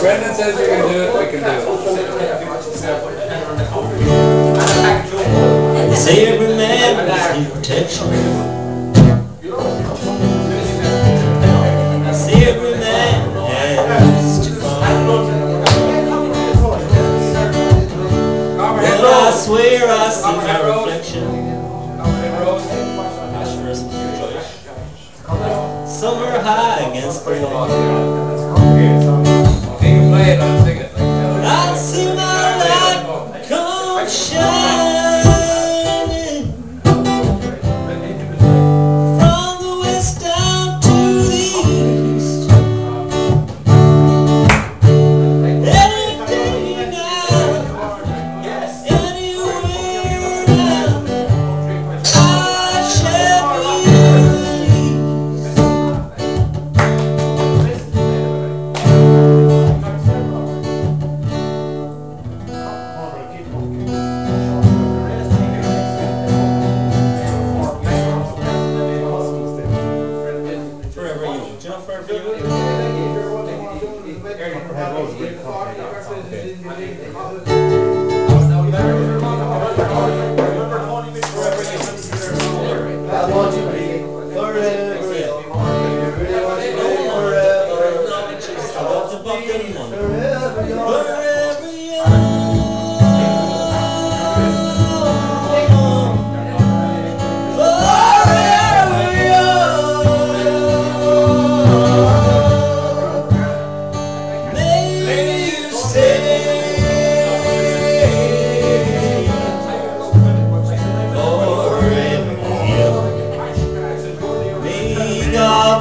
Brendan says we can do it, we can do it. Say it remembers you touched me. Summer high against the wall. I see my light come shine.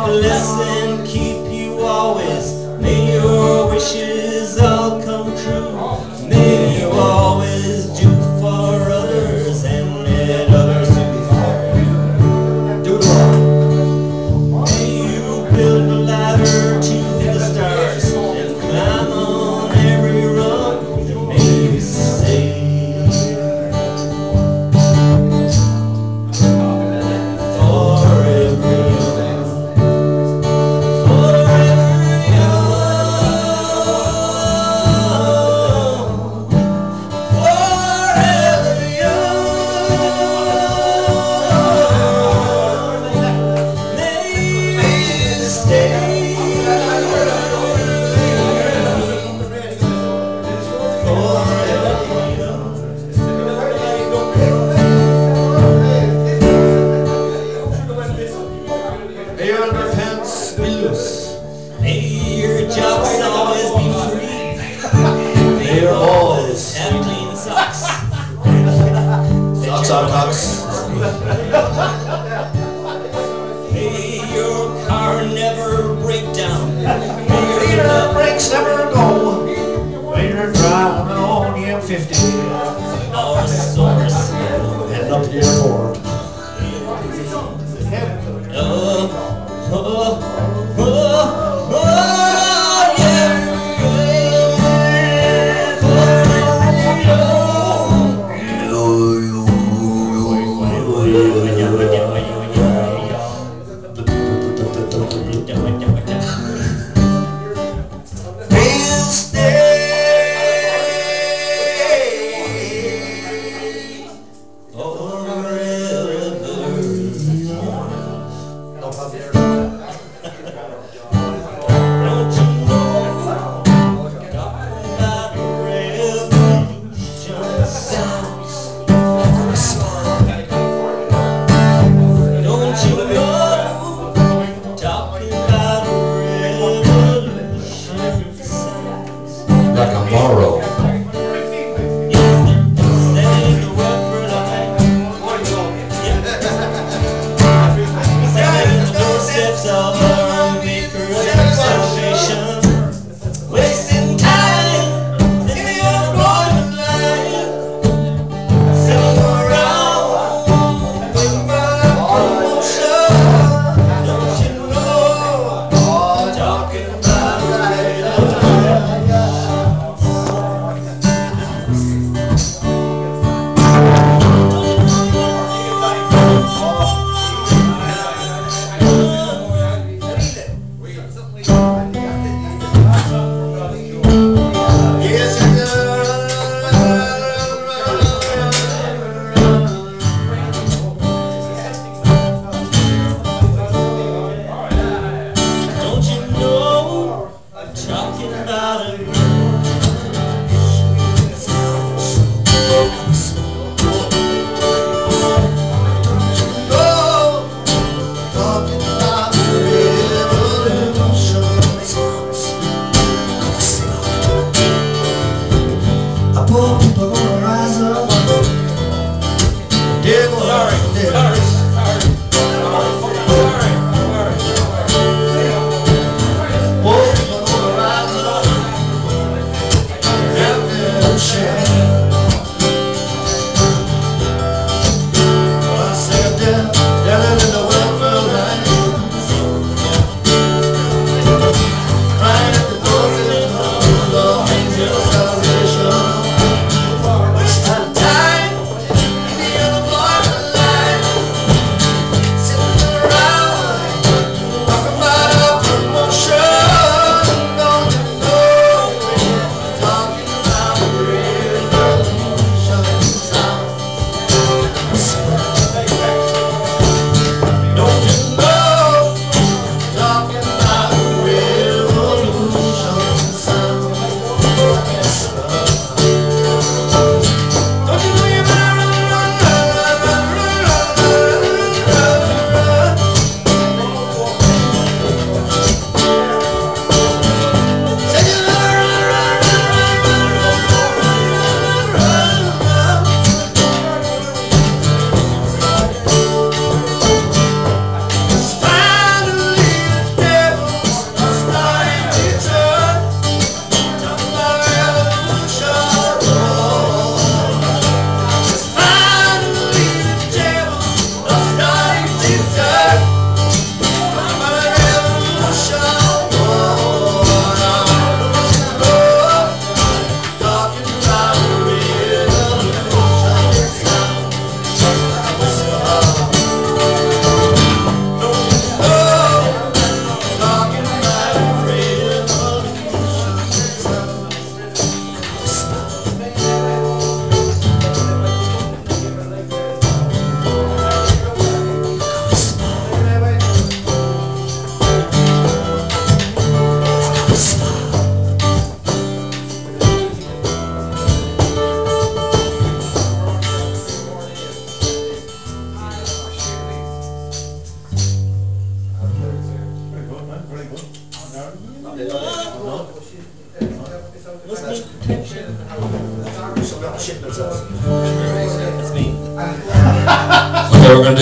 Let's up the airport.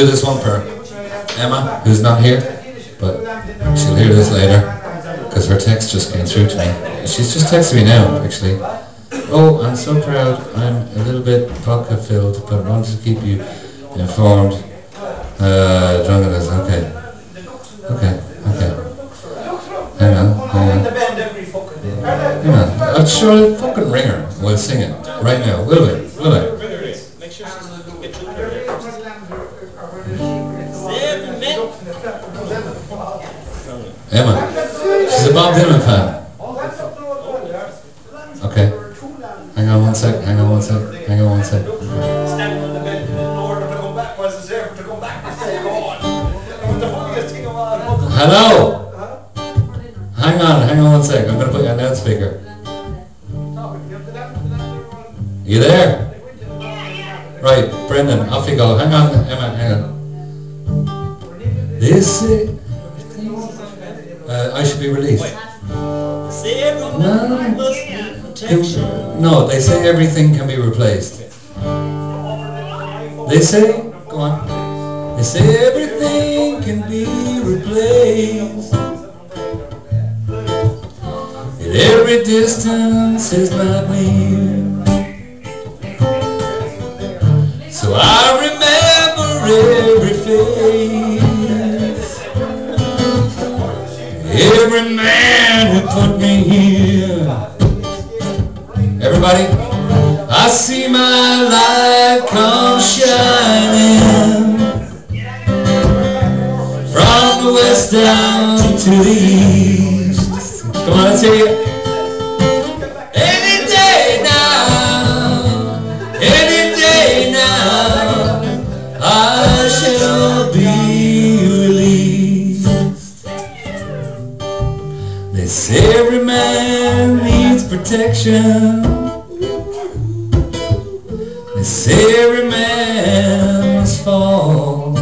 This one for Emma, who's not here, but she'll hear this later, because her text just came through to me. She's just texted me now, actually. Oh, I'm so proud. I'm a little bit vodka filled, but wanted to keep you informed. Uh, drunkenness, okay. Okay, okay. Hang on, hang on. Hang on. I'm sure fucking ringer will sing it right now, will we? Emma. She's a Bob Dylan fan. Okay. Hang on one sec, hang on one sec, hang on one sec. Standing on the bed in order to come back was there to come back to on. The funniest thing of. Hello! Hang on, hang on one sec. I'm gonna put you on loudspeaker. You there? Right, Brendan, off you go. Hang on, Emma, hang on. This is... Uh, I should be released. Say every man must need protection. No, they say everything can be replaced. They say, go on. They say everything can be replaced. At every distance is not near. So I Every man who put me here. Everybody, I see my light come shining from the west down to the east. Come on, let's hear you. Protection. They say every man must fall.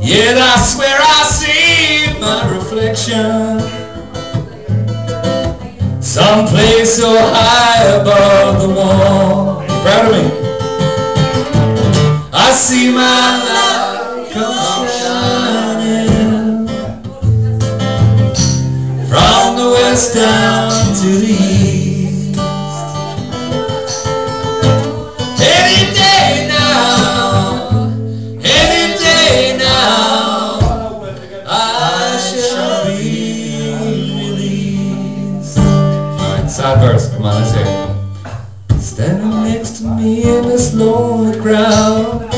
Yet I swear I see my reflection someplace so high above the wall. You proud of me? I see my light west down to the east. Any day now, any day now, I shall be released. Alright, sad verse, come on, let's hear it. Standing next to me in this lonely crowd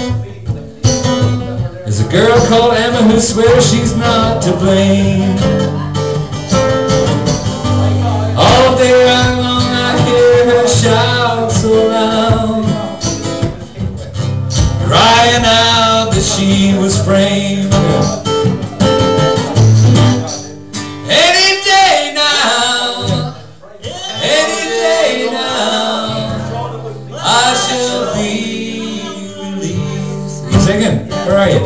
is a girl called Emma who swears she's not to blame. Day long I hear her shout so loud, crying out that she was framed. Any day now, any day now, I shall be released. Singing? Where are you?